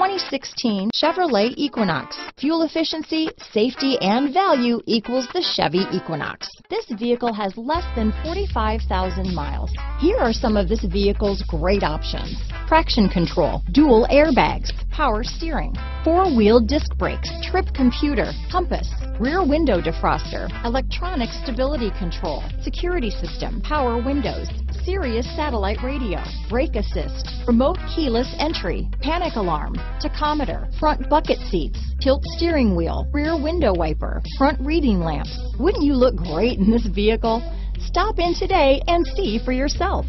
2016 Chevrolet Equinox. Fuel efficiency, safety, and value equals the Chevy Equinox. This vehicle has less than 45,000 miles. Here are some of this vehicle's great options. Traction control, dual airbags, power steering, four-wheel disc brakes, trip computer, compass, rear window defroster, electronic stability control, security system, power windows, Sirius satellite radio, brake assist, remote keyless entry, panic alarm, tachometer, front bucket seats, tilt steering wheel, rear window wiper, front reading lamps. Wouldn't you look great in this vehicle? Stop in today and see for yourself.